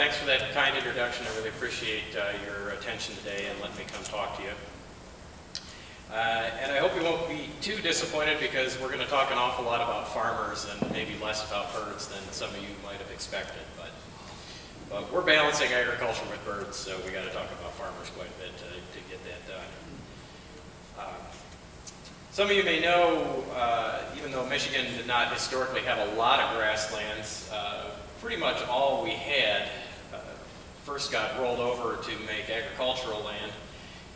thanks for that kind introduction. I really appreciate uh, your attention today and letting me come talk to you. Uh, and I hope you won't be too disappointed because we're going to talk an awful lot about farmers and maybe less about birds than some of you might have expected. But, but we're balancing agriculture with birds, so we got to talk about farmers quite a bit to, to get that done. Uh, some of you may know, uh, even though Michigan did not historically have a lot of grasslands, uh, pretty much all we had first got rolled over to make agricultural land.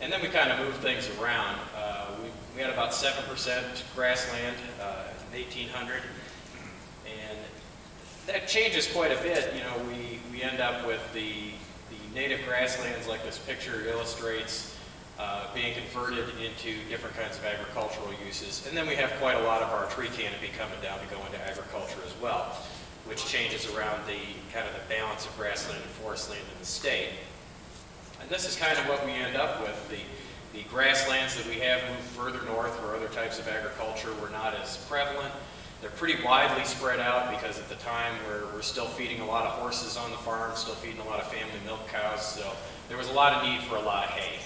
And then we kind of moved things around. Uh, we, we, had about 7% grassland uh, in 1800. And that changes quite a bit. You know, we, we end up with the, the native grasslands like this picture illustrates uh, being converted into different kinds of agricultural uses. And then we have quite a lot of our tree canopy coming down to go into agriculture as well, which changes around the kind of the balance of grassland and forest land in the state. And this is kind of what we end up with. The, the grasslands that we have moved further north where other types of agriculture were not as prevalent. They're pretty widely spread out because at the time we're, we're still feeding a lot of horses on the farm, still feeding a lot of family milk cows, so there was a lot of need for a lot of hay.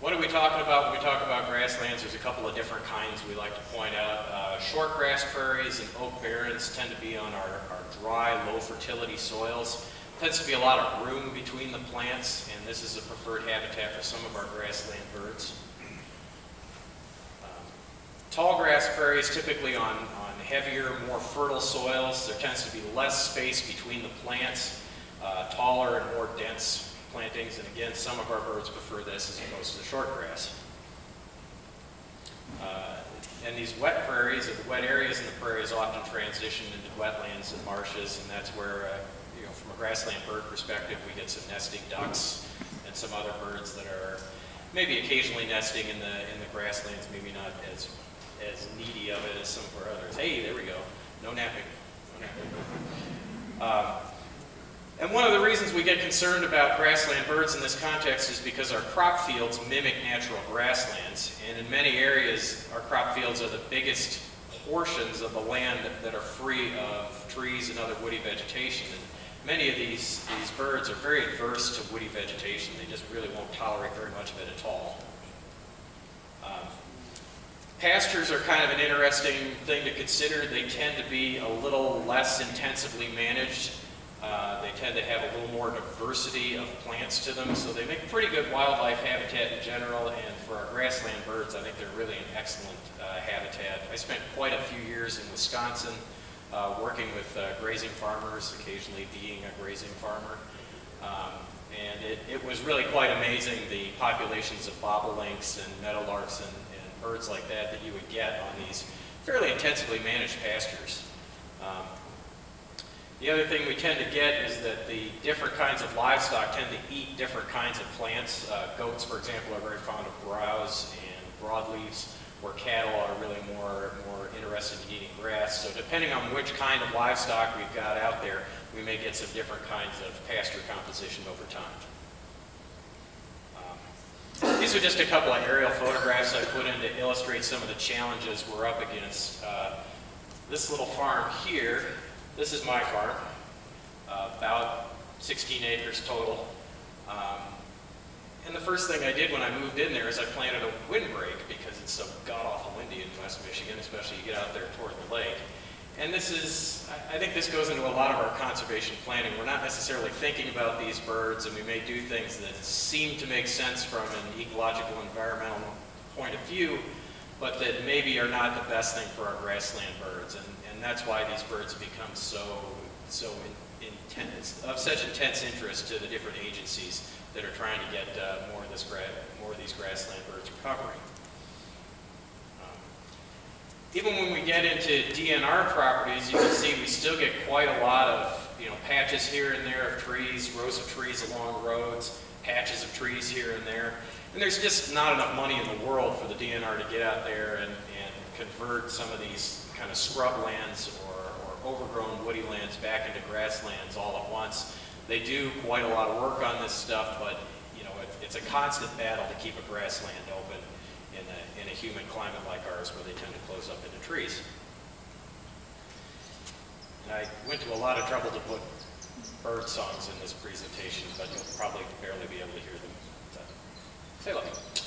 What are we talking about when we talk about grasslands? There's a couple of different kinds we like to point out. Uh, short grass prairies and oak barrens tend to be on our, our dry, low fertility soils. Tends to be a lot of room between the plants, and this is a preferred habitat for some of our grassland birds. Um, tall grass prairies typically on, on heavier, more fertile soils. There tends to be less space between the plants, uh, taller and more dense plantings, and again, some of our birds prefer this as opposed to the short grass. Uh, and these wet prairies, the wet areas in the prairies often transition into wetlands and marshes, and that's where, uh, you know, from a grassland bird perspective, we get some nesting ducks and some other birds that are maybe occasionally nesting in the in the grasslands, maybe not as as needy of it as some of our others. Hey, there we go. No napping. No napping. Um, and one of the reasons we get concerned about grassland birds in this context is because our crop fields mimic natural grasslands. And in many areas, our crop fields are the biggest portions of the land that are free of trees and other woody vegetation. And many of these, these birds are very adverse to woody vegetation. They just really won't tolerate very much of it at all. Um, pastures are kind of an interesting thing to consider. They tend to be a little less intensively managed uh, they tend to have a little more diversity of plants to them, so they make pretty good wildlife habitat in general, and for our grassland birds, I think they're really an excellent uh, habitat. I spent quite a few years in Wisconsin uh, working with uh, grazing farmers, occasionally being a grazing farmer, um, and it, it, was really quite amazing the populations of bobolinks and meadowlarks and, and, birds like that that you would get on these fairly intensively managed pastures. Um, the other thing we tend to get is that the different kinds of livestock tend to eat different kinds of plants. Uh, goats, for example, are very fond of browse and broadleaves, where cattle are really more, more interested in eating grass. So depending on which kind of livestock we've got out there, we may get some different kinds of pasture composition over time. Um, these are just a couple of aerial photographs I put in to illustrate some of the challenges we're up against. Uh, this little farm here this is my farm, uh, about 16 acres total. Um, and the first thing I did when I moved in there is I planted a windbreak because it's so god-awful windy in West Michigan, especially you get out there toward the lake. And this is, I think this goes into a lot of our conservation planning. We're not necessarily thinking about these birds, and we may do things that seem to make sense from an ecological, environmental point of view, but that maybe are not the best thing for our grassland birds. And that's why these birds become so, so in, intense, of such intense interest to the different agencies that are trying to get uh, more, of this more of these grassland birds recovering. Um, even when we get into DNR properties, you can see we still get quite a lot of you know, patches here and there of trees, rows of trees along roads, patches of trees here and there. And there's just not enough money in the world for the DNR to get out there and, and convert some of these kind of scrub lands or, or overgrown woody lands back into grasslands all at once. They do quite a lot of work on this stuff, but you know it, it's a constant battle to keep a grassland open in a, in a humid climate like ours where they tend to close up into trees. And I went to a lot of trouble to put bird songs in this presentation, but you'll probably barely be able to hear them. So, Say hello.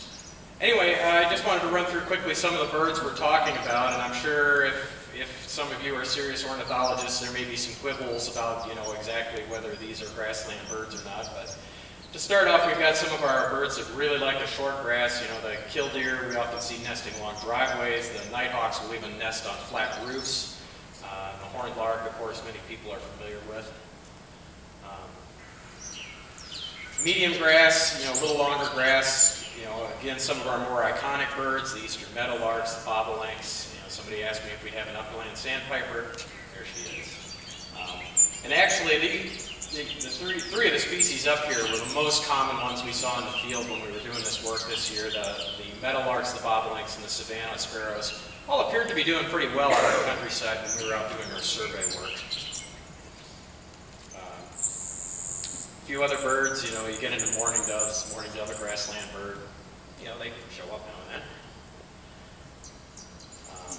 Anyway, uh, I just wanted to run through quickly some of the birds we're talking about, and I'm sure if, if some of you are serious ornithologists, there may be some quibbles about, you know, exactly whether these are grassland birds or not, but to start off, we've got some of our birds that really like the short grass. You know, the killdeer, we often see nesting along driveways. The nighthawks will even nest on flat roofs. Uh, the horned lark, of course, many people are familiar with. Um, medium grass, you know, a little longer grass. You know, again, some of our more iconic birds, the eastern meadowlarks, the bobolinks. You know, somebody asked me if we have an upland sandpiper. There she is. Um, and actually, the, the, the three, three of the species up here were the most common ones we saw in the field when we were doing this work this year. The, the meadowlarks, the bobolinks, and the savannah sparrows all appeared to be doing pretty well out in the countryside when we were out doing our survey work. Um, a few other birds, you know, you get into mourning doves, mourning dove, a grassland bird. You know, they show up now and then. Um,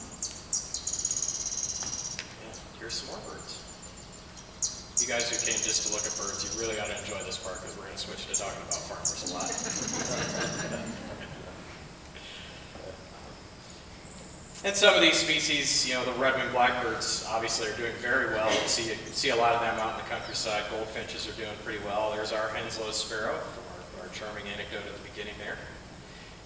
yeah, here's some more birds. You guys who came just to look at birds, you really ought to enjoy this part because we're going to switch to talking about farmers a lot. and some of these species, you know, the red-winged blackbirds obviously are doing very well. You see, you see a lot of them out in the countryside. Goldfinches are doing pretty well. There's our Henslow sparrow our, our charming anecdote at the beginning there.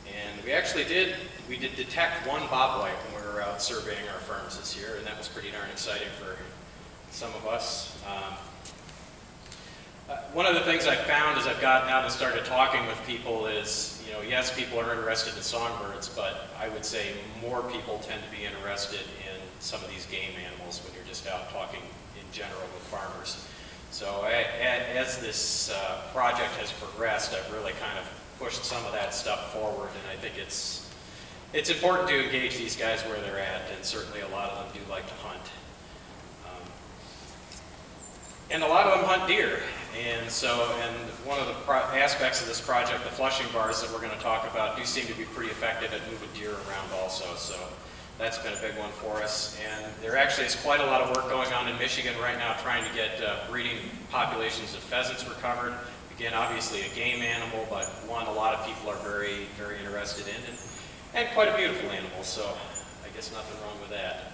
And we actually did, we did detect one bobwhite when we were out surveying our farms this year, and that was pretty darn exciting for some of us. Um, uh, one of the things I've found as I've gotten out and started talking with people is, know, yes, people are interested in songbirds, but I would say more people tend to be interested in some of these game animals when you're just out talking in general with farmers. So as this uh, project has progressed, I've really kind of pushed some of that stuff forward, and I think it's it's important to engage these guys where they're at, and certainly a lot of them do like to hunt. Um, and a lot of them hunt deer, and so, and one of the aspects of this project, the flushing bars that we're going to talk about, do seem to be pretty effective at moving deer around also, so that's been a big one for us. And there actually is quite a lot of work going on in Michigan right now trying to get uh, breeding populations of pheasants recovered. Again, obviously a game animal, but one a lot of people are very, very interested in, and, and quite a beautiful animal, so I guess nothing wrong with that.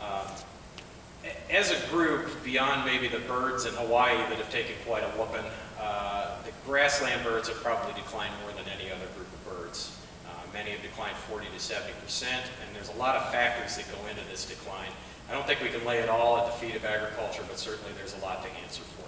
Um, as a group, beyond maybe the birds in Hawaii that have taken quite a whooping, uh, the grassland birds have probably declined more than any other group of birds. Uh, many have declined 40 to 70 percent, and there's a lot of factors that go into this decline. I don't think we can lay it all at the feet of agriculture, but certainly there's a lot to answer for.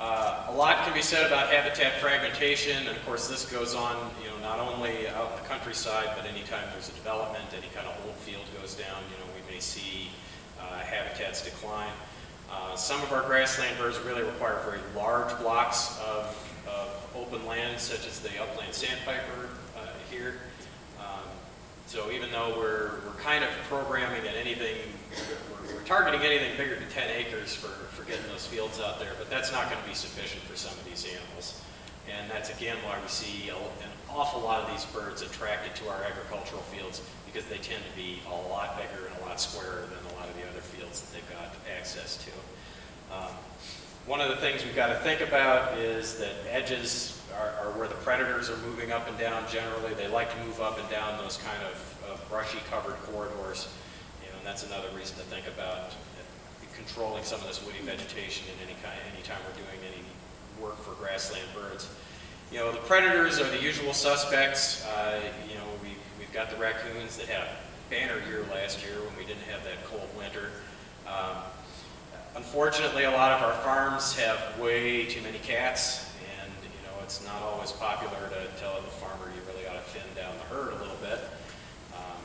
Uh, a lot can be said about habitat fragmentation, and of course this goes on, you know, not only out in the countryside, but anytime there's a development, any kind of old field goes down, you know, we may see uh, habitats decline. Uh, some of our grassland birds really require very large blocks of, of open land, such as the upland sandpiper uh, here. Um, so even though we're, we're kind of programming at anything, we're, we're targeting anything bigger than 10 acres for, getting those fields out there, but that's not going to be sufficient for some of these animals. And that's again why we see an awful lot of these birds attracted to our agricultural fields because they tend to be a lot bigger and a lot squarer than a lot of the other fields that they've got access to. Um, one of the things we've got to think about is that edges are, are, where the predators are moving up and down generally. They like to move up and down those kind of, of brushy covered corridors. You know, and that's another reason to think about controlling some of this woody vegetation in any kind, anytime we're doing any work for grassland birds. You know, the predators are the usual suspects. Uh, you know, we, we've got the raccoons that had a banner year last year when we didn't have that cold winter. Um, unfortunately, a lot of our farms have way too many cats, and you know, it's not always popular to tell the farmer you really ought to thin down the herd a little bit. Um,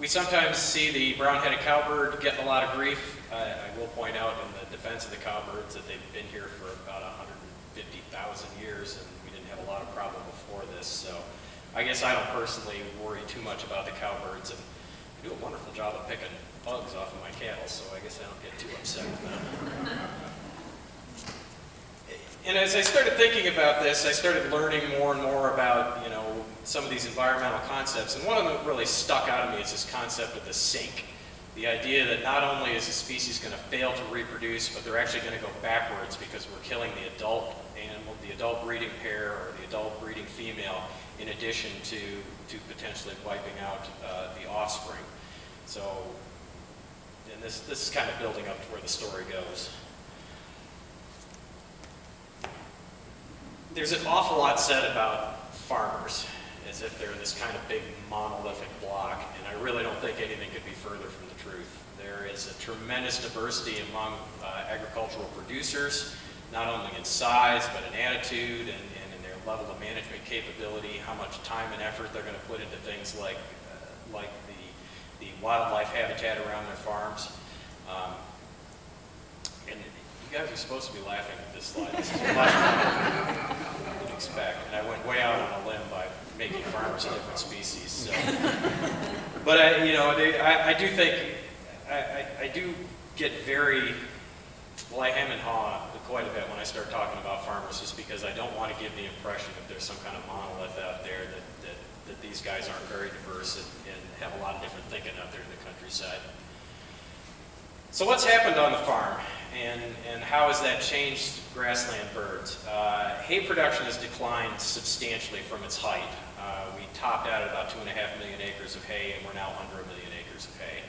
we sometimes see the brown-headed cowbird getting a lot of grief. I will point out in the defense of the cowbirds that they've been here for about 150,000 years, and we didn't have a lot of problem before this. So I guess I don't personally worry too much about the cowbirds, and they do a wonderful job of picking bugs off of my cattle, so I guess I don't get too upset with them. And as I started thinking about this, I started learning more and more about, you know, some of these environmental concepts, and one of them that really stuck out to me is this concept of the sink. The idea that not only is the species going to fail to reproduce, but they're actually going to go backwards because we're killing the adult animal, the adult breeding pair or the adult breeding female, in addition to, to potentially wiping out uh, the offspring. So, and this, this is kind of building up to where the story goes. There's an awful lot said about farmers, as if they're this kind of big monolithic block, and I really don't think anything could be further from truth. There is a tremendous diversity among uh, agricultural producers, not only in size, but in attitude and, and, in their level of management capability, how much time and effort they're going to put into things like, uh, like the, the wildlife habitat around their farms. Um, and you guys are supposed to be laughing at this slide. This is much more than expect. And I went way out on a limb by making farmers a different species. So. but I, you know, they, I, I, do think I, do get very well. I hem and haw quite a bit when I start talking about farmers, just because I don't want to give the impression that there's some kind of monolith out there that that, that these guys aren't very diverse and, and have a lot of different thinking out there in the countryside. So what's happened on the farm? and, and how has that changed grassland birds? Uh, hay production has declined substantially from its height. Uh, we topped out at about two and a half million acres of hay, and we're now under a million acres of hay.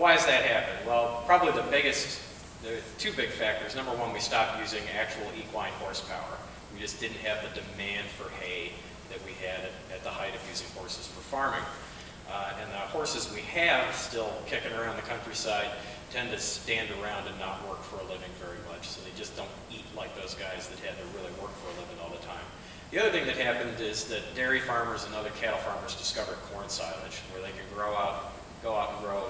Why has that happened? Well, probably the biggest, the two big factors. Number one, we stopped using actual equine horsepower. We just didn't have the demand for hay that we had at, at the height of using horses for farming. Uh, and the horses we have still kicking around the countryside tend to stand around and not work for a living very much. So they just don't eat like those guys that had to really work for a living all the time. The other thing that happened is that dairy farmers and other cattle farmers discovered corn silage, where they can grow out, go out and grow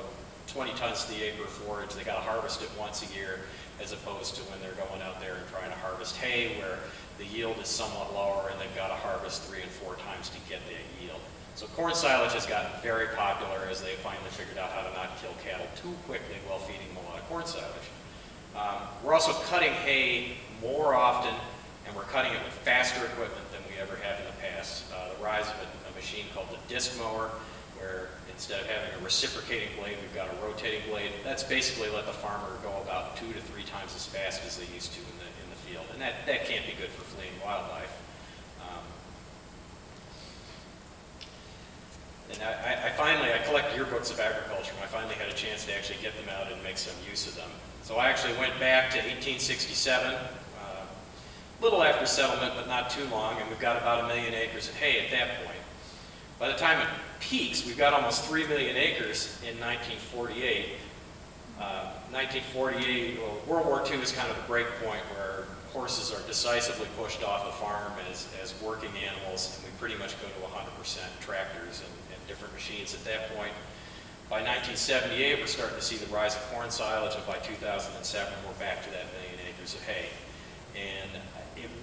20 tons to the acre of forage. They got to harvest it once a year, as opposed to when they're going out there and trying to harvest hay, where the yield is somewhat lower and they've got to harvest three and four times to get that yield. So corn silage has gotten very popular as they finally figured out how to not kill cattle too quickly while feeding them a lot of corn silage. Um, we're also cutting hay more often, and we're cutting it with faster equipment than we ever have in the past. Uh, the rise of a, a, machine called the disc mower, where instead of having a reciprocating blade, we've got a rotating blade. That's basically let the farmer go about two to three times as fast as they used to in the, in the field. And that, that can't be good for fleeing wildlife. And I, I, finally, I collect yearbooks of agriculture, and I finally had a chance to actually get them out and make some use of them. So I actually went back to 1867, uh, little after settlement, but not too long, and we've got about a million acres of hay at that point. By the time peaks, we've got almost 3 million acres in 1948. Uh, 1948, well, World War II is kind of the break point where horses are decisively pushed off the farm as, as working animals, and we pretty much go to 100% tractors and different machines at that point. By 1978, we're starting to see the rise of corn silage, and by 2007, we're back to that million acres of hay. And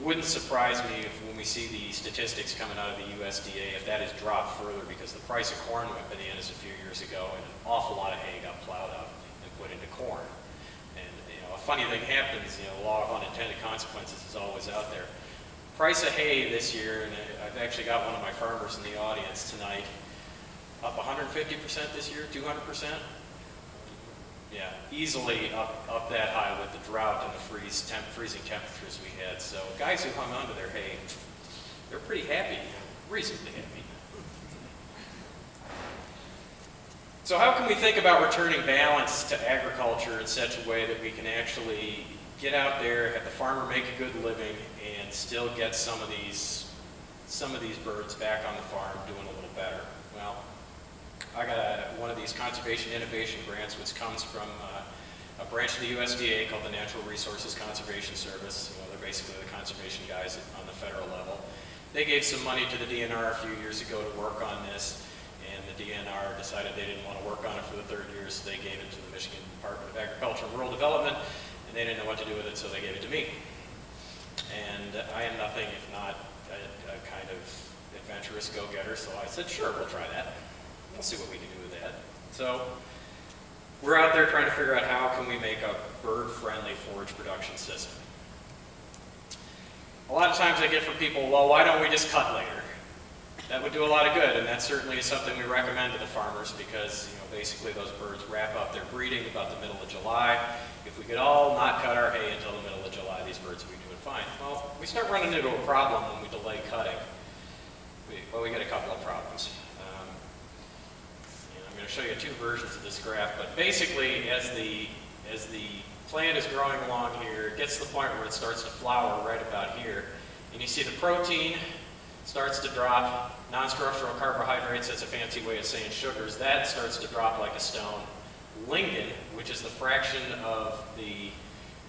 wouldn't surprise me if when we see the statistics coming out of the USDA, if that has dropped further because the price of corn went bananas a few years ago and an awful lot of hay got plowed up and put into corn. And you know, a funny thing happens, you know, a lot of unintended consequences is always out there. Price of hay this year, and I've actually got one of my farmers in the audience tonight, up 150% this year, 200%? Yeah, easily up, up that high with the drought and the freeze temp, freezing temperatures we had. So guys who hung on to their hay, they're pretty happy, reasonably happy. So how can we think about returning balance to agriculture in such a way that we can actually get out there, have the farmer make a good living, and still get some of these some of these birds back on the farm doing a little better? Well, I got a, one of these conservation innovation grants, which comes from uh, a branch of the USDA called the Natural Resources Conservation Service. You know, they're basically the conservation guys on the federal level. They gave some money to the DNR a few years ago to work on this, and the DNR decided they didn't want to work on it for the third year, so they gave it to the Michigan Department of Agriculture and Rural Development, and they didn't know what to do with it, so they gave it to me. And I am nothing if not a, a kind of adventurous go-getter, so I said, sure, we'll try that we'll see what we can do with that. So we're out there trying to figure out how can we make a bird-friendly forage production system. A lot of times I get from people, well, why don't we just cut later? that would do a lot of good, and that certainly is something we recommend to the farmers because, you know, basically those birds wrap up their breeding about the middle of July. If we could all not cut our hay until the middle of July, these birds would be doing fine. Well, we start running into a problem when we delay cutting. We, well, we get a couple of problems. I'm going to show you two versions of this graph, but basically, as the as the plant is growing along here, it gets to the point where it starts to flower right about here, and you see the protein starts to drop. Non-structural carbohydrates, that's a fancy way of saying sugars, that starts to drop like a stone. Lignin, which is the fraction of the,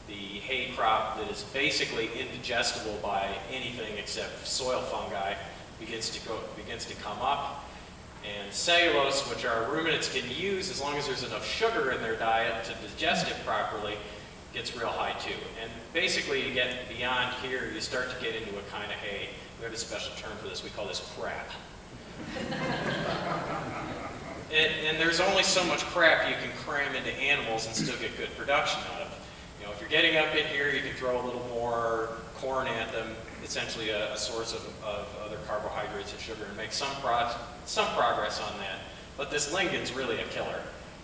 the hay crop that is basically indigestible by anything except soil fungi, begins to, go, begins to come up. And cellulose, which our ruminants can use as long as there's enough sugar in their diet to digest it properly, gets real high too. And basically you get beyond here, you start to get into a kind of hay we have a special term for this. We call this crap. and, and, there's only so much crap you can cram into animals and still get good production out of. You know, if you're getting up in here, you can throw a little more corn at them, essentially a, a source of, of, other carbohydrates and sugar, and make some, pro some progress on that. But this lignin's really a killer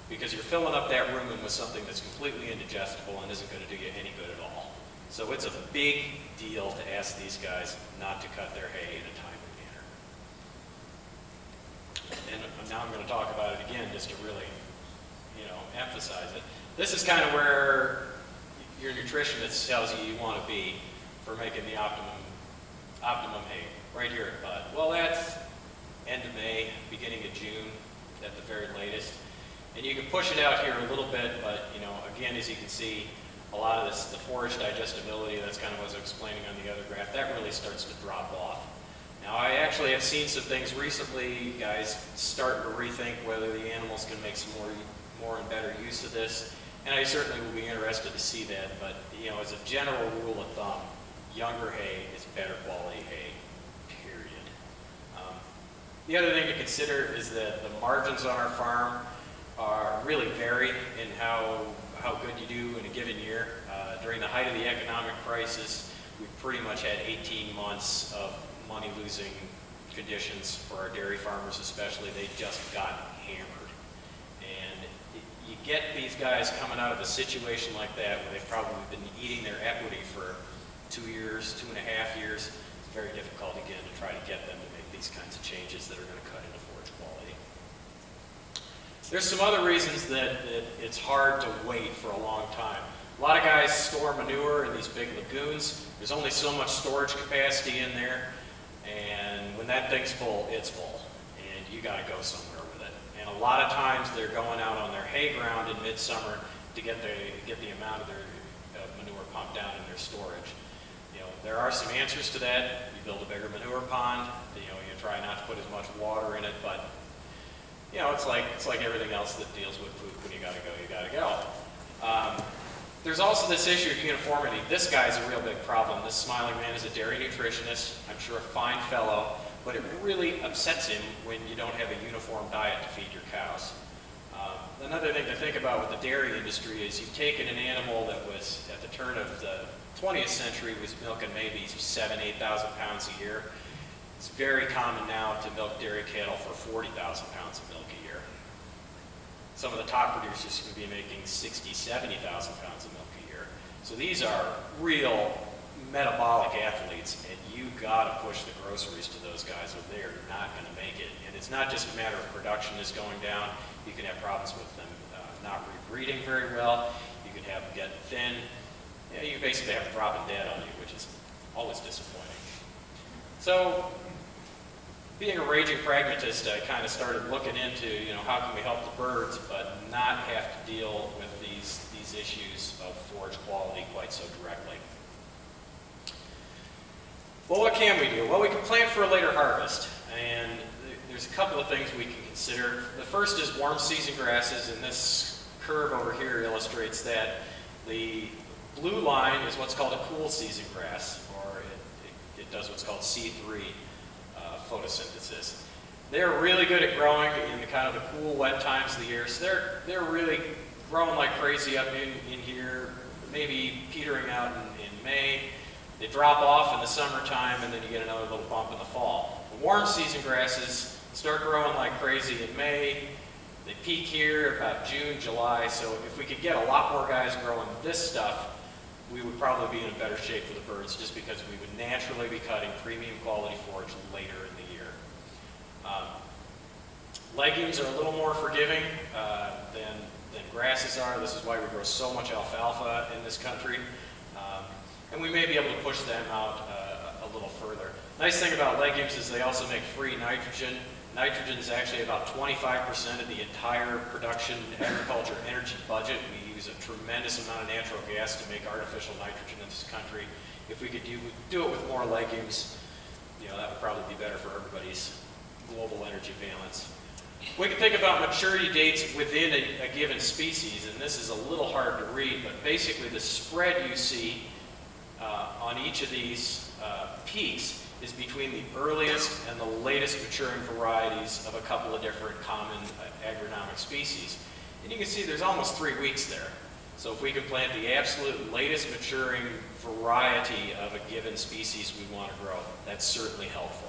because you're filling up that rumen with something that's completely indigestible and isn't going to do you any good at all. So it's a big deal to ask these guys not to cut their hay in a timely manner. And now I'm going to talk about it again just to really, you know, emphasize it. This is kind of where your nutritionist tells you you want to be for making the optimum, optimum hay, right here at bud. Well, that's end of May, beginning of June at the very latest. And you can push it out here a little bit, but, you know, again, as you can see, a lot of this, the forage digestibility, that's kind of what I was explaining on the other graph, that really starts to drop off. Now, I actually have seen some things recently, guys starting to rethink whether the animals can make some more, more and better use of this, and I certainly will be interested to see that, but, you know, as a general rule of thumb, younger hay is better quality hay, period. Um, the other thing to consider is that the margins on our farm are really vary in how how good you do in a given year. Uh, during the height of the economic crisis, we pretty much had 18 months of money-losing conditions for our dairy farmers especially. They just got hammered. And you get these guys coming out of a situation like that where they've probably been eating their equity for two years, two and a half years. It's very difficult again to try to get them to make these kinds of changes that are going to cut into forage quality. There's some other reasons that, it's hard to wait for a long time. A lot of guys store manure in these big lagoons. There's only so much storage capacity in there, and when that thing's full, it's full, and you got to go somewhere with it. And a lot of times they're going out on their hay ground in midsummer to get the get the amount of their uh, manure pumped down in their storage. There are some answers to that. You build a bigger manure pond. You know, you try not to put as much water in it, but you know, it's like, it's like everything else that deals with food. When you gotta go, you gotta go. Um, there's also this issue of uniformity. This guy's a real big problem. This smiling man is a dairy nutritionist. I'm sure a fine fellow, but it really upsets him when you don't have a uniform diet to feed your cows. Another thing to think about with the dairy industry is you've taken an animal that was, at the turn of the 20th century, was milking maybe seven, 8,000 pounds a year. It's very common now to milk dairy cattle for 40,000 pounds of milk a year. Some of the top producers can be making 60, 70,000 pounds of milk a year. So these are real metabolic athletes, and you got to push the groceries to those guys, or they're not going to make it. And it's not just a matter of production is going down. You can have problems with them uh, not rebreeding very well. You can have them get thin. Yeah, you basically have them dropping dead on you, which is always disappointing. So being a raging pragmatist, I kind of started looking into, you know, how can we help the birds, but not have to deal with these, these issues of forage quality quite so directly. Well, what can we do? Well, we can plant for a later harvest, and there's a couple of things we can consider. The first is warm season grasses, and this curve over here illustrates that. The blue line is what's called a cool season grass, or it, it, it does what's called C3 uh, photosynthesis. They're really good at growing in the kind of the cool, wet times of the year. So they're, they're really growing like crazy up in, in here, maybe petering out in, in May. They drop off in the summertime, and then you get another little bump in the fall. The warm season grasses start growing like crazy in May. They peak here about June, July. So if we could get a lot more guys growing this stuff, we would probably be in a better shape for the birds just because we would naturally be cutting premium quality forage later in the year. Um, legumes are a little more forgiving uh, than, than grasses are. This is why we grow so much alfalfa in this country. And we may be able to push them out uh, a little further. Nice thing about legumes is they also make free nitrogen. Nitrogen is actually about 25% of the entire production agriculture energy budget. We use a tremendous amount of natural gas to make artificial nitrogen in this country. If we could do, do it with more legumes, you know, that would probably be better for everybody's global energy balance. We can think about maturity dates within a, a, given species, and this is a little hard to read, but basically the spread you see uh, on each of these uh, peaks is between the earliest and the latest maturing varieties of a couple of different common uh, agronomic species. And you can see there's almost three weeks there. So if we can plant the absolute latest maturing variety of a given species we want to grow, that's certainly helpful.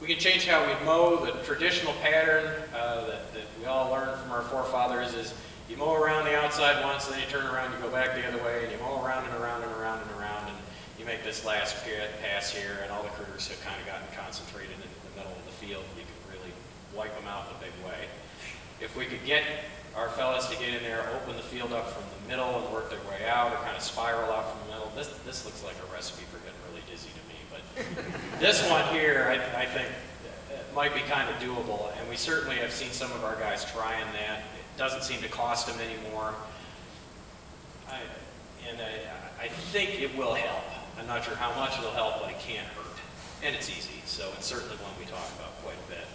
We can change how we mow. The traditional pattern uh, that, that, we all learned from our forefathers is you mow around the outside once, then you turn around, you go back the other way, and you mow around and around and around and around, and you make this last pass here, and all the critters have kind of gotten concentrated in the middle of the field. You can really wipe them out in a big way. If we could get our fellas to get in there, open the field up from the middle and work their way out, or kind of spiral out from the middle, this, this looks like a recipe for getting really dizzy to me. But this one here, I, I think, uh, might be kind of doable, and we certainly have seen some of our guys trying that. Doesn't seem to cost them anymore. I, and I, I think it will help. I'm not sure how much it'll help, but it can't hurt. And it's easy, so it's certainly one we talk about quite a bit.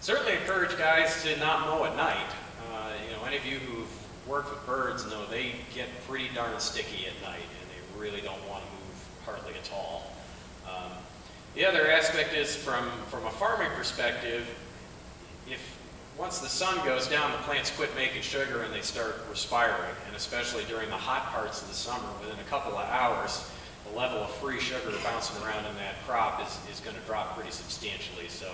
Certainly encourage guys to not mow at night. Uh, you know, any of you who've worked with birds know they get pretty darn sticky at night, and they really don't want to move hardly at all. Um, the other aspect is from, from a farming perspective, if once the sun goes down, the plants quit making sugar and they start respiring. And especially during the hot parts of the summer, within a couple of hours, the level of free sugar bouncing around in that crop is, is going to drop pretty substantially. So,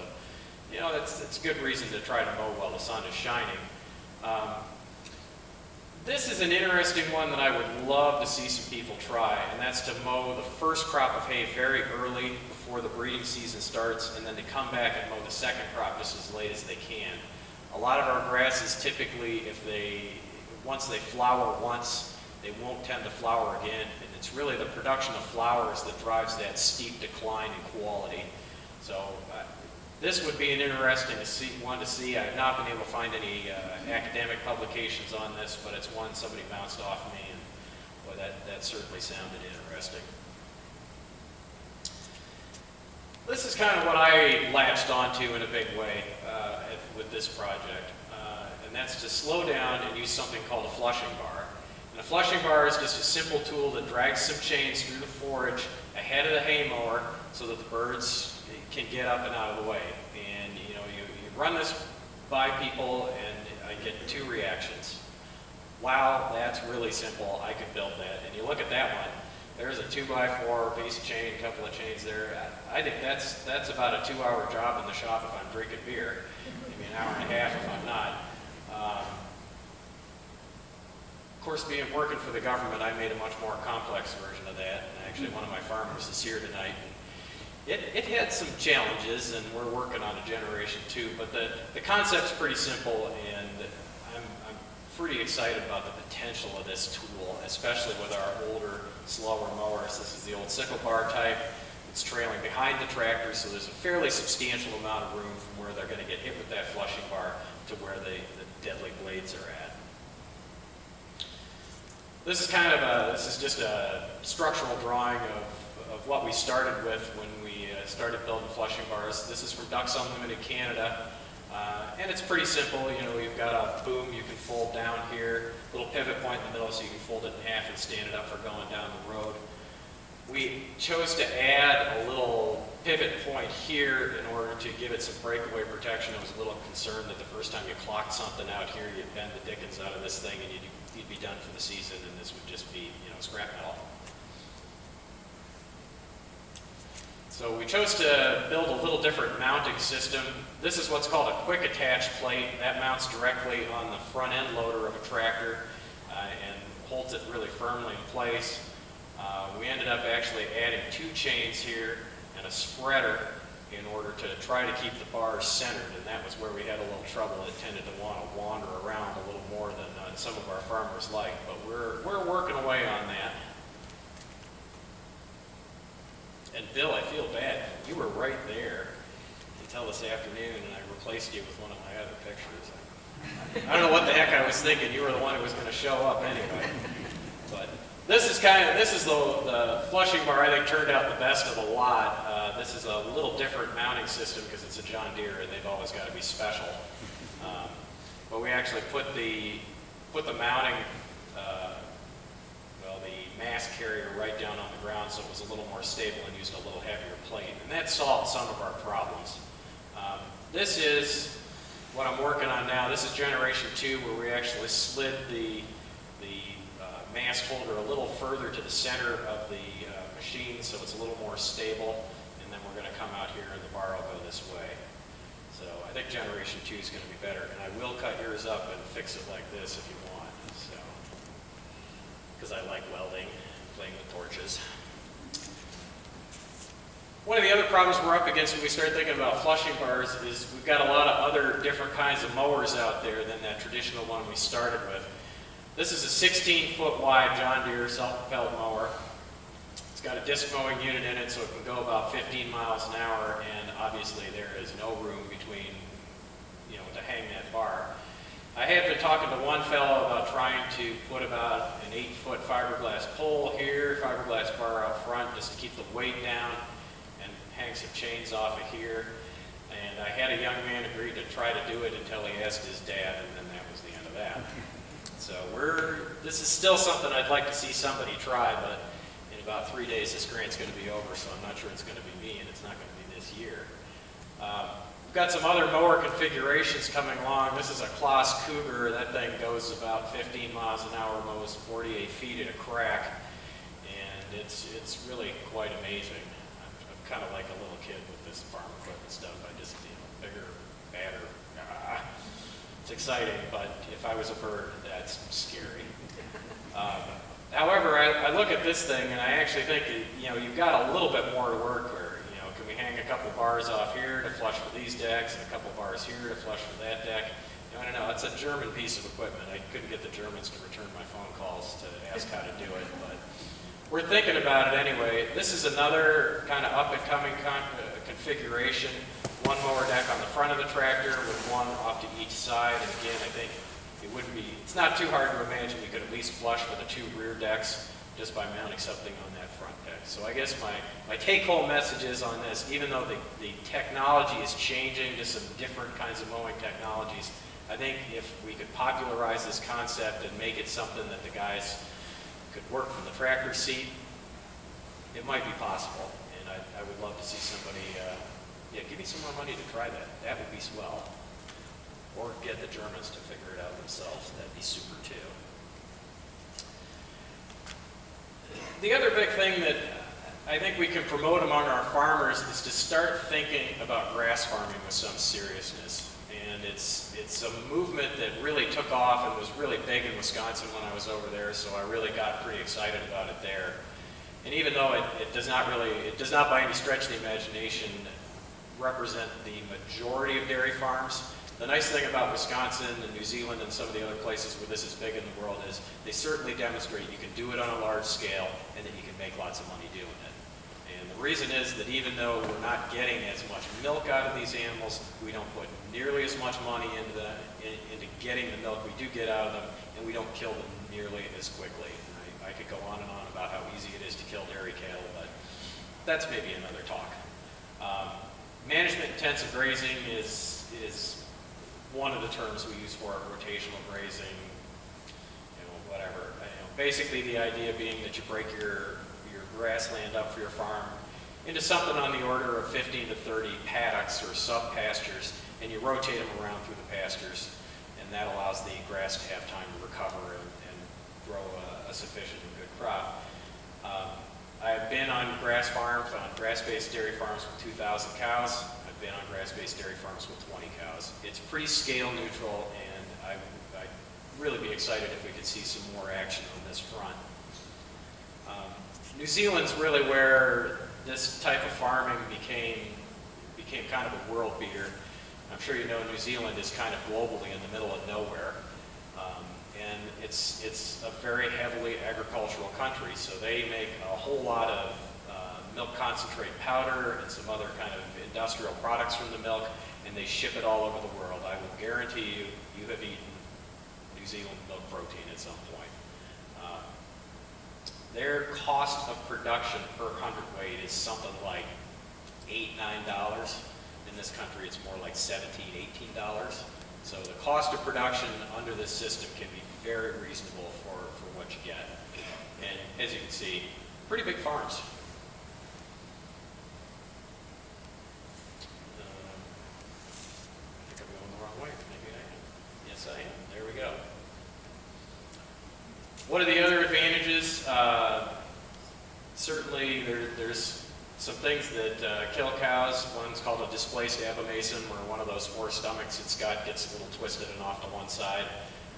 you know, that's, that's a good reason to try to mow while the sun is shining. Um, this is an interesting one that I would love to see some people try, and that's to mow the first crop of hay very early before the breeding season starts, and then to come back and mow the second crop just as late as they can. A lot of our grasses typically, if they, once they flower once, they won't tend to flower again. And it's really the production of flowers that drives that steep decline in quality. So uh, this would be an interesting to see, one to see. I've not been able to find any uh, academic publications on this, but it's one somebody bounced off me, and boy, that, that certainly sounded interesting. This is kind of what I latched onto in a big way with this project, uh, and that's to slow down and use something called a flushing bar. And a flushing bar is just a simple tool that drags some chains through the forage ahead of the hay mower so that the birds can get up and out of the way. And you know, you, you run this by people and I get two reactions. Wow, that's really simple, I could build that. And you look at that one, there's a two by four piece of chain, a couple of chains there. I, I think that's that's about a two hour job in the shop if I'm drinking beer. Hour and a half if I'm not. Um, of course, being working for the government, I made a much more complex version of that. And actually, one of my farmers is here tonight. It, it had some challenges, and we're working on a generation two, but the, the concept's pretty simple, and I'm, I'm pretty excited about the potential of this tool, especially with our older slower mowers. This is the old sickle bar type. Trailing behind the tractor, so there's a fairly substantial amount of room from where they're going to get hit with that flushing bar to where they, the deadly blades are at. This is kind of a, this is just a structural drawing of, of what we started with when we uh, started building flushing bars. This is from Ducks Unlimited Canada. Uh, and it's pretty simple, you know, you've got a boom you can fold down here, little pivot point in the middle so you can fold it in half and stand it up for going down the road. We chose to add a little pivot point here in order to give it some breakaway protection. I was a little concerned that the first time you clocked something out here, you'd bend the dickens out of this thing and you'd, you'd be done for the season and this would just be, you know, scrap metal. So we chose to build a little different mounting system. This is what's called a quick attach plate. That mounts directly on the front end loader of a tractor uh, and holds it really firmly in place. Uh, we ended up actually adding two chains here and a spreader in order to try to keep the bars centered, and that was where we had a little trouble. It tended to want to wander around a little more than uh, some of our farmers like, but we're, we're working away on that. And Bill, I feel bad. You were right there until this afternoon, and I replaced you with one of my other pictures. I don't know what the heck I was thinking. You were the one who was going to show up anyway. But this is kind of this is the, the flushing bar. I think turned out the best of the lot. Uh, this is a little different mounting system because it's a John Deere, and they've always got to be special. Um, but we actually put the put the mounting uh, well, the mast carrier right down on the ground so it was a little more stable and used a little heavier plate. And that solved some of our problems. Um, this is what I'm working on now. This is generation two where we actually slid the, the mast holder a little further to the center of the uh, machine so it's a little more stable. And then we're going to come out here and the bar will go this way. So I think generation two is going to be better. And I will cut yours up and fix it like this if you want. So because I like welding, playing with torches. One of the other problems we're up against when we start thinking about flushing bars is we've got a lot of other different kinds of mowers out there than that traditional one we started with. This is a 16 foot wide John Deere self-propelled mower. It's got a disc mowing unit in it so it can go about 15 miles an hour and obviously there is no room between, you know, to hang that bar. I had been talking to one fellow about trying to put about an eight foot fiberglass pole here, fiberglass bar out front just to keep the weight down and hang some chains off of here. And I had a young man agree to try to do it until he asked his dad and then that was the end of that. So we're, this is still something I'd like to see somebody try, but in about three days this grant's going to be over, so I'm not sure it's going to be me and it's not going to be this year. Um, We've got some other mower configurations coming along. This is a Claas Cougar. That thing goes about 15 miles an hour, mows 48 feet at a crack, and it's it's really quite amazing. I'm, I'm kind of like a little kid with this farm equipment stuff. I just, you know, bigger, badder. Ah, it's exciting, but if I was a bird, that's scary. Um, however, I, I look at this thing and I actually think, you know, you've got a little bit more to work with You know, can we hang a couple bars off here to flush for these decks and a couple bars here to flush for that deck. I don't know, it's a German piece of equipment. I couldn't get the Germans to return my phone calls to ask how to do it, but we're thinking about it anyway. This is another kind of up and coming con uh, configuration. One mower deck on the front of the tractor with one off to each side. And again, I think it wouldn't be, it's not too hard to imagine you could at least flush for the two rear decks just by mounting something on that front deck. So I guess my, my take-home message is on this, even though the, the technology is changing to some different kinds of mowing technologies, I think if we could popularize this concept and make it something that the guys could work from the tractor seat, it might be possible. And I, I would love to see somebody, uh, yeah, give me some more money to try that. That would be swell. Or get the Germans to figure it out themselves. That'd be super too. The other big thing that I think we can promote among our farmers is to start thinking about grass farming with some seriousness. And it's, it's a movement that really took off and was really big in Wisconsin when I was over there, so I really got pretty excited about it there. And even though it, it does not really, it does not by any stretch of the imagination represent the majority of dairy farms, the nice thing about Wisconsin and New Zealand and some of the other places where this is big in the world is they certainly demonstrate you can do it on a large scale and that you can make lots of money doing it. And the reason is that even though we're not getting as much milk out of these animals, we don't put nearly as much money into, the, in, into getting the milk we do get out of them, and we don't kill them nearly as quickly. I, I could go on and on about how easy it is to kill dairy cattle, but that's maybe another talk. Um, management intensive grazing is, is one of the terms we use for it, rotational grazing, you know, whatever. You know, basically the idea being that you break your, your grassland up for your farm into something on the order of 15 to 30 paddocks or sub-pastures, and you rotate them around through the pastures, and that allows the grass to have time to recover and, and grow a, a, sufficient and good crop. Um, I've been on grass farms, on grass-based dairy farms with 2,000 cows. Been on grass-based dairy farms with 20 cows. It's pretty scale neutral, and I, I'd really be excited if we could see some more action on this front. Um, New Zealand's really where this type of farming became, became kind of a world beater. I'm sure you know New Zealand is kind of globally in the middle of nowhere. Um, and it's, it's a very heavily agricultural country, so they make a whole lot of milk concentrate powder and some other kind of industrial products from the milk, and they ship it all over the world. I will guarantee you, you have eaten New Zealand milk protein at some point. Uh, their cost of production per hundredweight is something like eight, nine dollars. In this country, it's more like 17, 18 dollars. So the cost of production under this system can be very reasonable for, for what you get. And as you can see, pretty big farms. Um, I think I'm going the wrong way. Maybe I am. Yes, I am. There we go. What are the other advantages? Uh, certainly, there, there's some things that uh, kill cows. One's called a displaced abomasum, where one of those four stomachs it's got gets a little twisted and off to one side.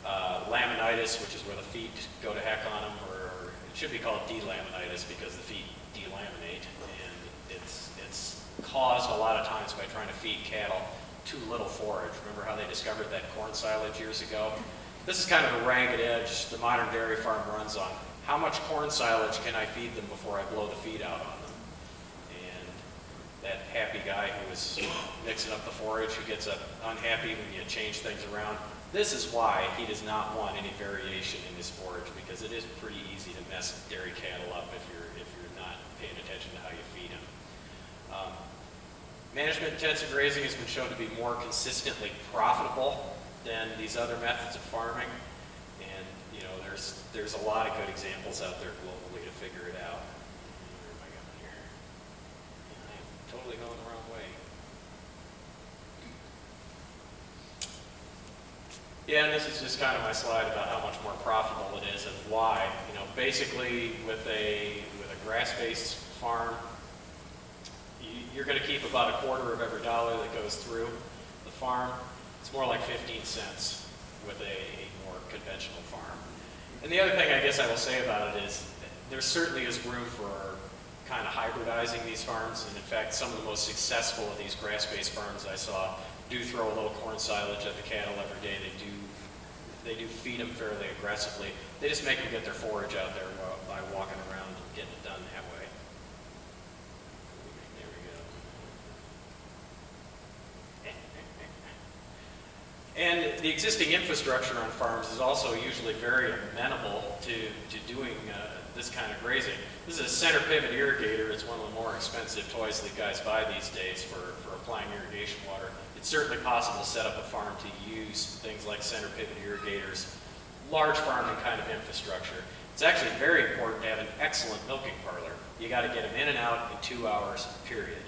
Uh, laminitis, which is where the feet go to heck on them, or it should be called delaminitis because the feet delaminate, and it's it's caused a lot of times by trying to feed cattle too little forage. Remember how they discovered that corn silage years ago? This is kind of a ragged edge the modern dairy farm runs on. How much corn silage can I feed them before I blow the feed out on that happy guy who is mixing up the forage, who gets unhappy when you change things around, this is why he does not want any variation in his forage, because it is pretty easy to mess dairy cattle up if you're, if you're not paying attention to how you feed them. Um, management intensive grazing has been shown to be more consistently profitable than these other methods of farming. And, you know, there's, there's a lot of good examples out there globally to figure it out. Where am I going here? I am totally going the wrong way. Yeah, and this is just kind of my slide about how much more profitable it is and why. You know, basically with a, with a grass-based farm, you- you're going to keep about a quarter of every dollar that goes through the farm. It's more like 15 cents with a, a more conventional farm. And the other thing I guess I will say about it is there certainly is room for kind of hybridizing these farms. And in fact, some of the most successful of these grass-based farms I saw do throw a little corn silage at the cattle every day. They do, they do feed them fairly aggressively. They just make them get their forage out there by walking around and getting it done that way. There we go. And the existing infrastructure on farms is also usually very amenable to, to doing uh, this kind of grazing. This is a center pivot irrigator. It's one of the more expensive toys that guys buy these days for, for applying irrigation water. It's certainly possible to set up a farm to use things like center pivot irrigators, large farming kind of infrastructure. It's actually very important to have an excellent milking parlor. You got to get them in and out in two hours, period.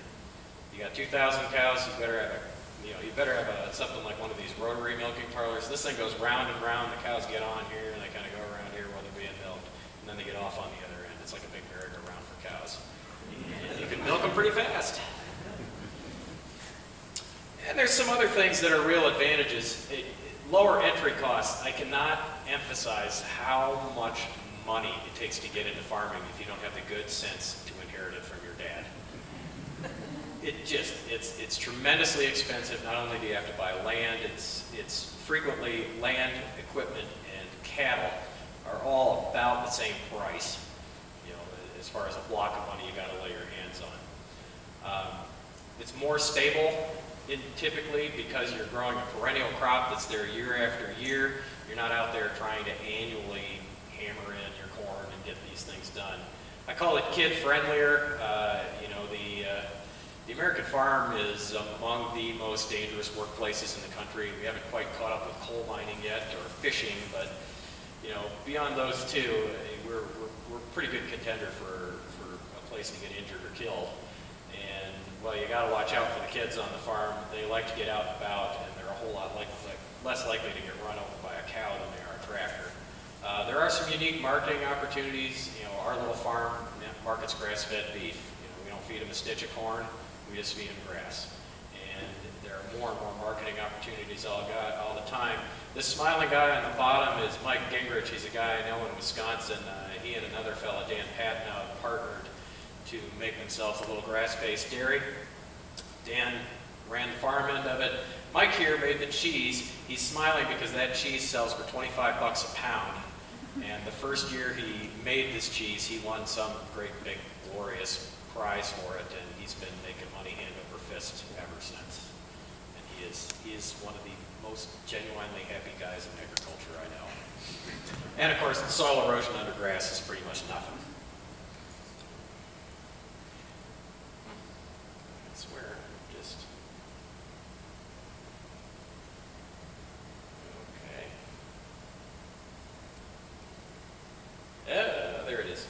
You got 2,000 cows, you better have, a, you know, you better have a, something like one of these rotary milking parlors. This thing goes round and round. The cows get on here and they kind of go around here while they're being milked, and then they get off on the other end. It's like a big merry-go-round for cows. And you can milk them pretty fast. And there's some other things that are real advantages. It- lower entry costs. I cannot emphasize how much money it takes to get into farming if you don't have the good sense to inherit it from your dad. It just, it's, it's tremendously expensive. Not only do you have to buy land, it's, it's frequently land, equipment, and cattle are all about the same price. You know, as far as a block of money you got to lay your hands on. Um, it's more stable in, typically because you're growing a perennial crop that's there year after year. You're not out there trying to annually hammer in your corn and get these things done. I call it kid friendlier. Uh, you know, the, uh, the American farm is among the most dangerous workplaces in the country. We haven't quite caught up with coal mining yet or fishing, but you know, beyond those two, eh, we're, we're, we're a pretty good contender for, for a place to get injured or killed. And, well, you gotta watch out for the kids on the farm. They like to get out and about, and they're a whole lot like, like, less likely to get run over by a cow than they are a tractor. Uh, there are some unique marketing opportunities. You know, our little farm, markets grass-fed beef. You know, we don't feed them a stitch of corn, we just feed them grass. More and more marketing opportunities all got, all the time. This smiling guy on the bottom is Mike Gingrich. He's a guy I know in Wisconsin. Uh, he and another fellow, Dan Patton, have partnered to make themselves a little grass-based dairy. Dan ran the farm end of it. Mike here made the cheese. He's smiling because that cheese sells for 25 bucks a pound. And the first year he made this cheese, he won some great big glorious prize for it, and he's been making money hand over fist ever since. Is is one of the most genuinely happy guys in agriculture I know. And of course, soil erosion under grass is pretty much nothing. I swear, just Okay. Uh, there it is.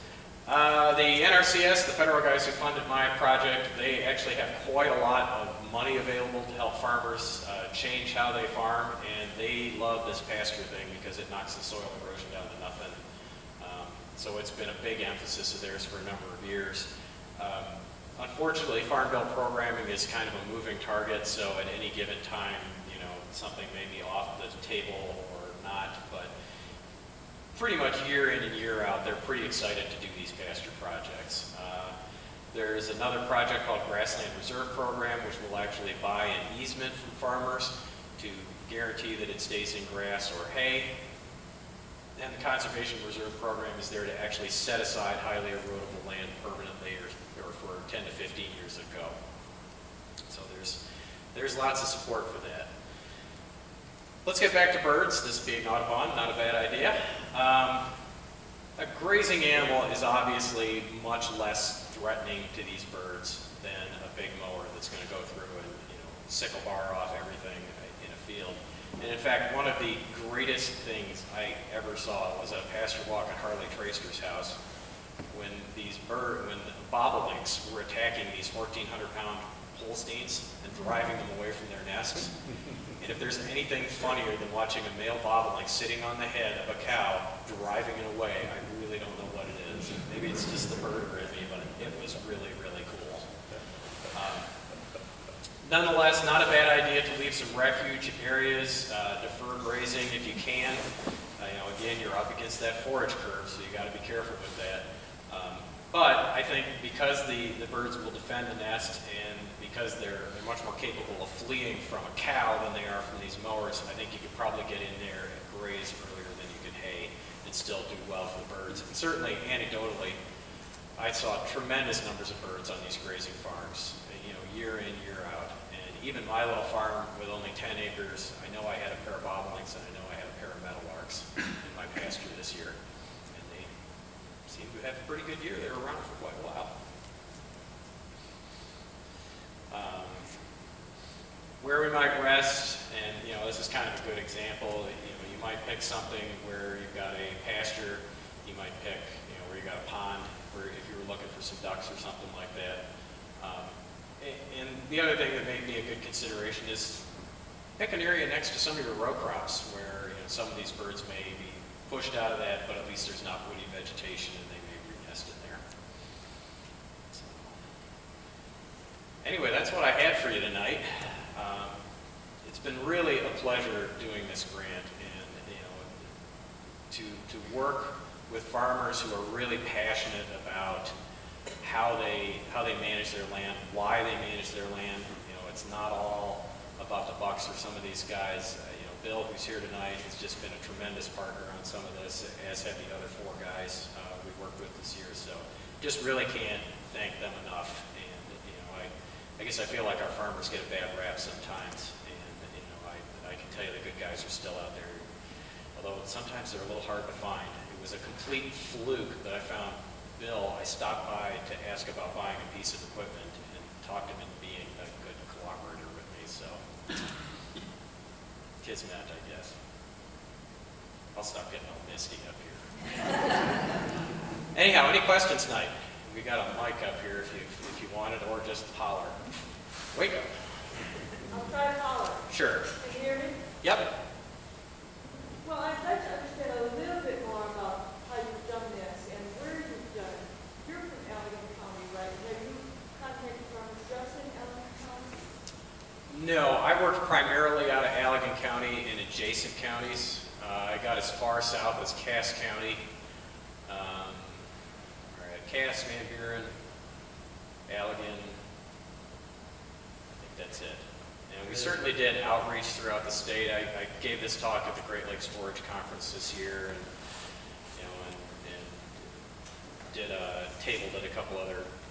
Uh, the NRCS, the federal guys who funded my project, they actually have quite a lot money available to help farmers uh, change how they farm, and they love this pasture thing because it knocks the soil erosion down to nothing. Um, so it's been a big emphasis of theirs for a number of years. Um, unfortunately, Farm Bill programming is kind of a moving target, so at any given time, you know, something may be off the table or not, but pretty much year in and year out, they're pretty excited to do these pasture projects. Uh, there's another project called Grassland Reserve Program, which will actually buy an easement from farmers to guarantee that it stays in grass or hay. And the Conservation Reserve Program is there to actually set aside highly erodible land permanently or, or for 10 to 15 years ago. So there's, there's lots of support for that. Let's get back to birds, this being Audubon, not a bad idea. Um, a grazing animal is obviously much less threatening to these birds than a big mower that's going to go through and you know, sickle bar off everything in a field. And in fact, one of the greatest things I ever saw was a pasture walk at Harley Traster's house when these bird, when the bobolinks were attacking these 1,400 pound Holsteins and driving them away from their nests. And if there's anything funnier than watching a male bobolink sitting on the head of a cow driving it away, I really don't know what it is. Maybe it's just the me, but it was really, really cool. Um, nonetheless, not a bad idea to leave some refuge areas, uh, defer grazing if you can. Uh, you know, again, you're up against that forage curve, so you got to be careful with that. Um, but I think because the, the birds will defend the nest and because they're, they're much more capable of fleeing from a cow than they are from these mowers, I think you could probably get in there and graze earlier than you could hay and still do well for the birds. And certainly, anecdotally, I saw tremendous numbers of birds on these grazing farms, you know, year in, year out. And even my little farm with only 10 acres, I know I had a pair of bobolinks and I know I had a pair of meadowlarks in my pasture this year. And they seem to have a pretty good year. They were around for quite a while. Um, where we might rest, and you know, this is kind of a good example. You know, you might pick something where you've got a pasture. You might pick, you know, where you've got a pond, where looking for some ducks or something like that. Um, and, and the other thing that may be a good consideration is pick an area next to some of your row crops where you know, some of these birds may be pushed out of that, but at least there's not woody vegetation and they may re-nest in there. So, anyway, that's what I had for you tonight. Um, it's been really a pleasure doing this grant and you know to to work with farmers who are really passionate about how they how they manage their land, why they manage their land. You know, it's not all about the bucks or some of these guys. Uh, you know, Bill, who's here tonight, has just been a tremendous partner on some of this, as have the other four guys uh, we worked with this year. So, just really can't thank them enough. And you know, I I guess I feel like our farmers get a bad rap sometimes, and you know, I I can tell you the good guys are still out there. Although sometimes they're a little hard to find. It was a complete fluke that I found Bill, I stopped by to ask about buying a piece of equipment and talked him into being a good cooperator with me, so. Kismet, I guess. I'll stop getting all misty up here. Anyhow, any questions tonight? We got a mic up here if you, if you want it, or just holler. Wake up. I'll try to holler. Sure. Can you hear me? Yep. Well, I'd like to understand a little bit more about how you've done this and where you've done it. You're from No, I worked primarily out of Allegan County and adjacent counties. Uh, I got as far south as Cass County. Um, all right, Cass, Van Buren, Allegan. I think that's it. And we certainly did outreach throughout the state. I, I gave this talk at the Great Lakes Forage Conference this year, and you know, and, and did a tabled at a couple other uh,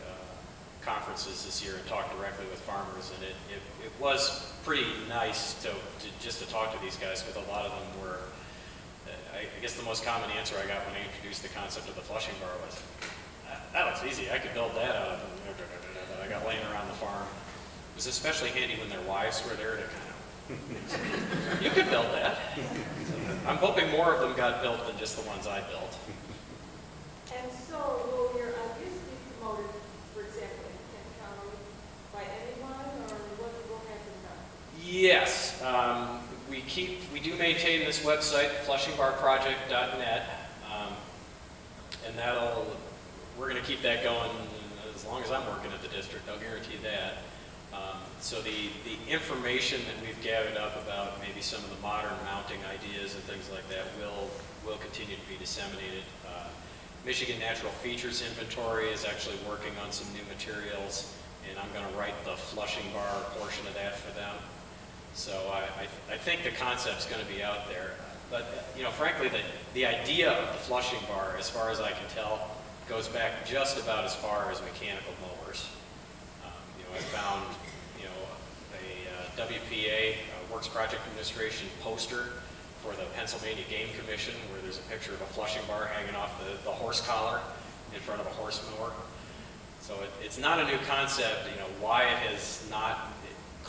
conferences this year and talked directly with farmers, and it, it, it was pretty nice to, to just to talk to these guys because a lot of them were. Uh, I, I guess the most common answer I got when I introduced the concept of the flushing bar was, "That- "That looks easy. I could build that out of that I got laying around the farm." It was especially handy when their wives were there to kind of. you could build that. I'm hoping more of them got built than just the ones I built. And so will your ideas be promoted, for example, in Kent County by anyone, or what will happen now? Yes, um, we keep, we do maintain this website, flushingbarproject.net, um, and that'll, we're gonna keep that going as long as I'm working at the district, I'll guarantee that. Um, so the, the information that we've gathered up about maybe some of the modern mounting ideas and things like that will, will continue to be disseminated. Uh, Michigan Natural Features Inventory is actually working on some new materials, and I'm gonna write the flushing bar portion of that for them. So I, I, I think the concept's gonna be out there. But, you know, frankly, the, the idea of the flushing bar, as far as I can tell, goes back just about as far as mechanical mowers. Um, You know, I found, you know, a uh, WPA, uh, Works Project Administration poster for the Pennsylvania Game Commission, where there's a picture of a flushing bar hanging off the, the horse collar in front of a horse mower. So it, it's not a new concept, you know, why it has not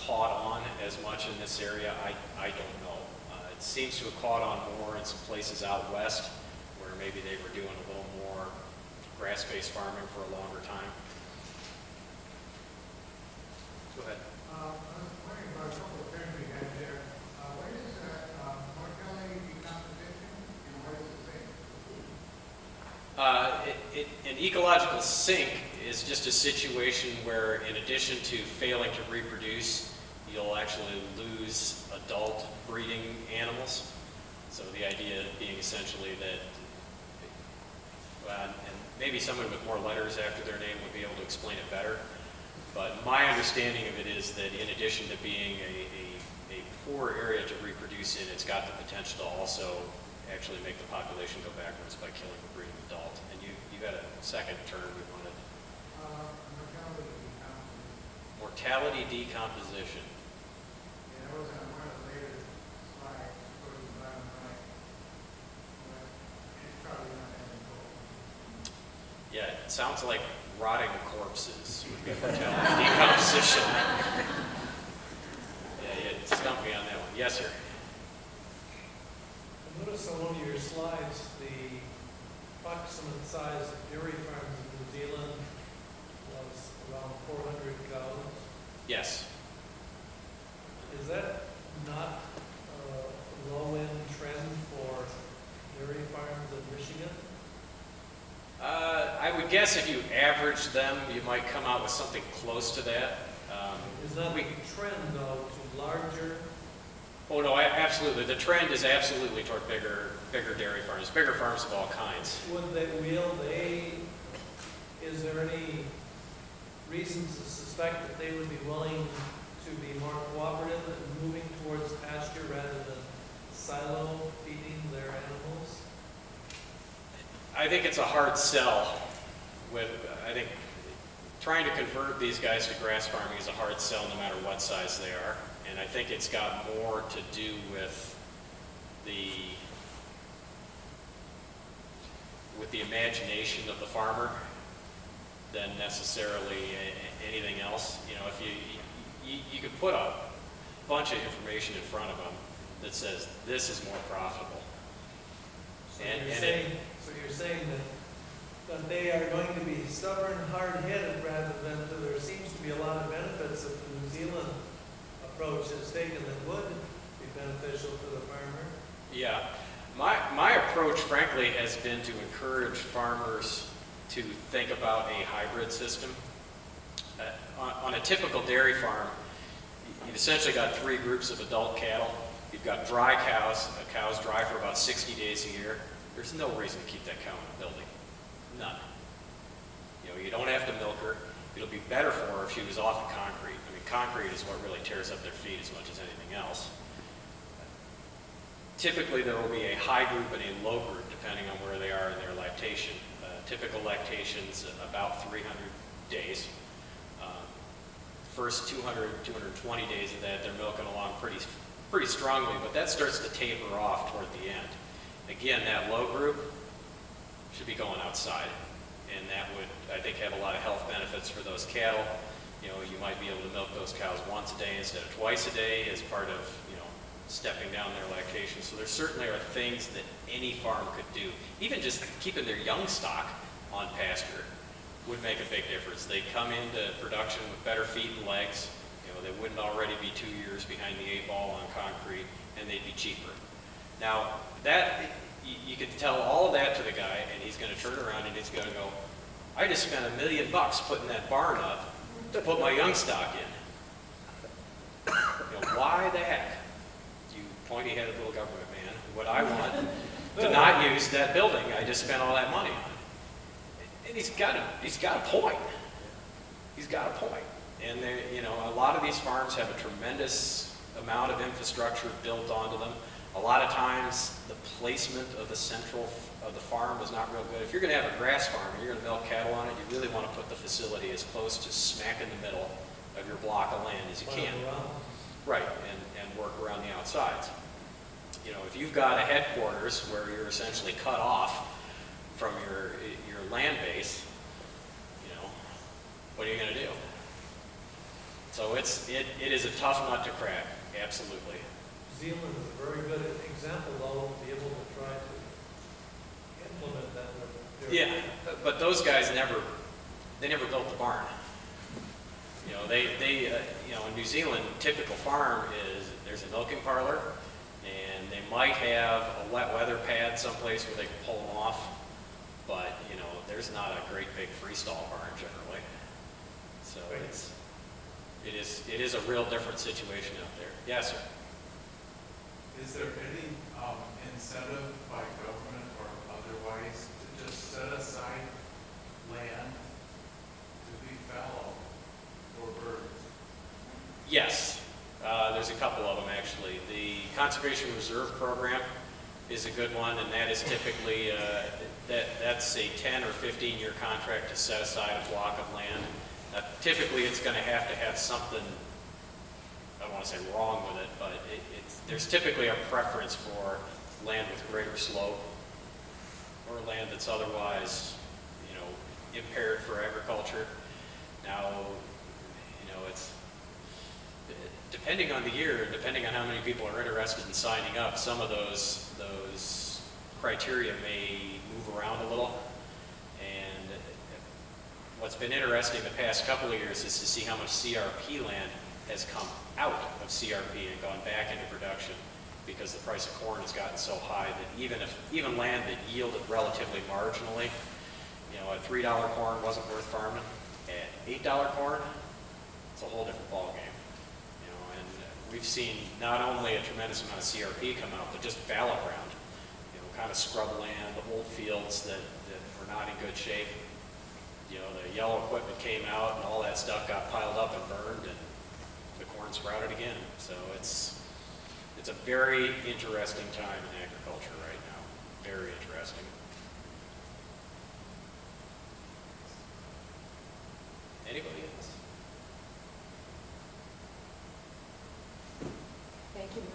caught on as much in this area, I, I don't know. Uh, It seems to have caught on more in some places out west, where maybe they were doing a little more grass-based farming for a longer time. Go ahead. Uh, I was wondering about a couple of terms we had there. Uh, uh, mortality decomposition and what is the same? Uh, it- it- An ecological sink is just a situation where in addition to failing to reproduce, you'll actually lose adult breeding animals. So the idea being essentially that, well, and maybe someone with more letters after their name would be able to explain it better. But my understanding of it is that in addition to being a, a, a poor area to reproduce in, it's got the potential to also actually make the population go backwards by killing the breeding adult. And you, you had a second term we wanted, Uh, mortality decomposition. mortality decomposition. Yeah, that was on one of the later slides, towards the bottom right. But it's probably not that important. Yeah, it sounds like rotting corpses would be mortality decomposition. Yeah, you stumped me on that one. Yes, sir. I noticed on one of your slides, the approximate size of dairy farms in New Zealand was around four hundred cows. Yes. Is that not a low-end trend for dairy farms in Michigan? Uh, I would guess if you average them, you might come out with something close to that. Um, Is that we- the trend though, to larger? Oh, no, I- absolutely. The trend is absolutely toward bigger, bigger dairy farms, bigger farms of all kinds. Would they, will they, is there any reasons to suspect that they would be willing to be more cooperative in moving towards pasture rather than silo feeding their animals? I think it's a hard sell with, I think, trying to convert these guys to grass farming is a hard sell no matter what size they are. And I think it's got more to do with the, with the imagination of the farmer than necessarily anything else. You know, if you, you, you could put a bunch of information in front of them that says, this is more profitable. So And- you're and it- saying, so you're saying that, that they are going to be stubborn, hard-headed rather than, there seems to be a lot of benefits that the New Zealand approach has taken that would be beneficial to the farmer? Yeah, my, my approach frankly has been to encourage farmers to think about a hybrid system. Uh, On, on a typical dairy farm, you've essentially got three groups of adult cattle. You've got dry cows, uh, cows dry for about 60 days a year. There's no reason to keep that cow in the building, none. You know, you don't have to milk her. It'll be better for her if she was off the concrete. I mean, concrete is what really tears up their feet as much as anything else. Typically, there will be a high group and a low group depending on where they are in their lactation. Uh, Typical lactation's about 300 days. First 200, 220 days of that, they're milking along pretty, pretty strongly, but that starts to taper off toward the end. Again, that low group should be going outside, and that would, I think, have a lot of health benefits for those cattle. You know, you might be able to milk those cows once a day instead of twice a day as part of, you know, stepping down their lactation. So there certainly are things that any farm could do. Even just keeping their young stock on pasture would make a big difference. They come into production with better feet and legs. You know, they wouldn't already be two years behind the eight ball on concrete, and they'd be cheaper. Now, that, you, you could tell all of that to the guy, and he's gonna turn around and he's gonna go, I just spent a million bucks putting that barn up to put my young stock in. You know, why the heck? You pointy-headed little government man, would I want to not use that building I just spent all that money on? He's got a, he's got a point. He's got a point. And there, you know, a lot of these farms have a tremendous amount of infrastructure built onto them. A lot of times, the placement of the central of the farm is not real good. If you're gonna have a grass farm and you're gonna milk cattle on it, you really wanna put the facility as close to smack in the middle of your block of land as you can. Right, and, and work around the outsides. You know, if you've got a headquarters where you're essentially cut off from your, your land base, you know, what are you gonna do? So it's, it, it is a tough nut to crack, absolutely. New Zealand is a very good example, though, to be able to try to implement that. Yeah, but- but those guys never, they never built the barn. You know, they, they, uh, you know, in New Zealand, typical farm is, there's a milking parlor, and they might have a wet weather pad someplace where they can pull them off, but, you know, there's not a great big freestall barn generally. So Right. it's, it is, it is a real different situation out there. Yes, sir. Is there any um, incentive by government or otherwise to just set aside land to be fallow for birds? Yes, uh, there's a couple of them actually. The Conservation Reserve Program is a good one, and that is typically, uh, that, that's a 10 or 15-year contract to set aside a block of land. Uh, Typically, it's going to have to have something, I don't want to say wrong with it, but it, there's typically a preference for land with greater slope or land that's otherwise, you know, impaired for agriculture. Now, you know, it's, depending on the year, depending on how many people are interested in signing up, some of those, those criteria may move around a little. And what's been interesting the past couple of years is to see how much CRP land has come out of CRP and gone back into production because the price of corn has gotten so high that even if, even land that yielded relatively marginally, you know, at three dollar corn wasn't worth farming, at eight dollar corn, it's a whole different ballgame we've seen not only a tremendous amount of CRP come out, but just fallow ground, you know, kind of scrub land, old fields that, that were not in good shape. You know, the yellow equipment came out and all that stuff got piled up and burned and the corn sprouted again. So it's, it's a very interesting time in agriculture right now, very interesting. Anybody? Thank you.